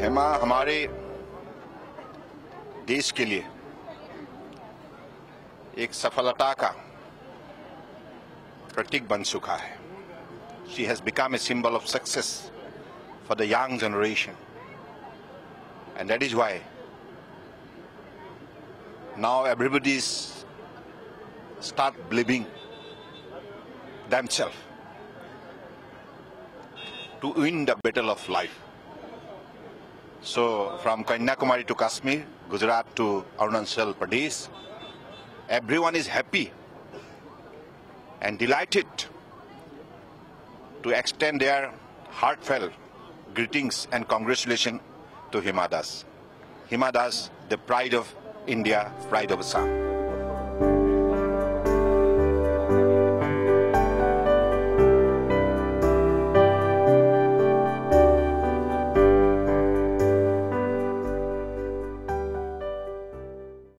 हमारे देश के लिए एक सफलता का प्रतीक बन चुका है she has become a symbol of success for the young generation and that is why now everybody is start believing themselves to win the battle of life. So from Kanyakumari to Kashmir, Gujarat to Arunachal Pradesh, everyone is happy and delighted to extend their heartfelt greetings and congratulations to Himadas. Himadas, the pride of India, pride of Assam.